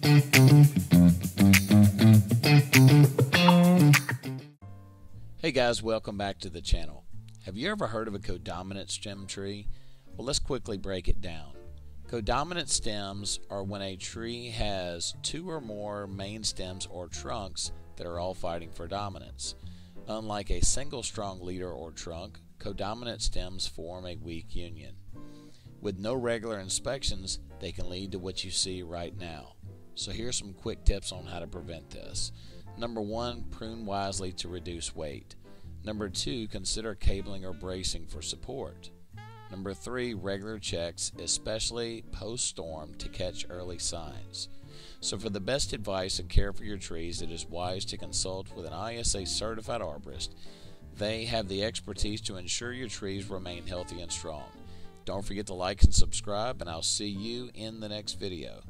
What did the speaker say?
Hey guys, welcome back to the channel. Have you ever heard of a codominant stem tree? Well, let's quickly break it down. Codominant stems are when a tree has two or more main stems or trunks that are all fighting for dominance. Unlike a single strong leader or trunk, codominant stems form a weak union. With no regular inspections, they can lead to what you see right now. So here's some quick tips on how to prevent this. Number one, prune wisely to reduce weight. Number two, consider cabling or bracing for support. Number three, regular checks, especially post storm, to catch early signs. So, for the best advice and care for your trees, it is wise to consult with an ISA certified arborist. They have the expertise to ensure your trees remain healthy and strong. Don't forget to like and subscribe, and I'll see you in the next video.